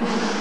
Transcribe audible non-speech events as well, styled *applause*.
Yeah. *laughs*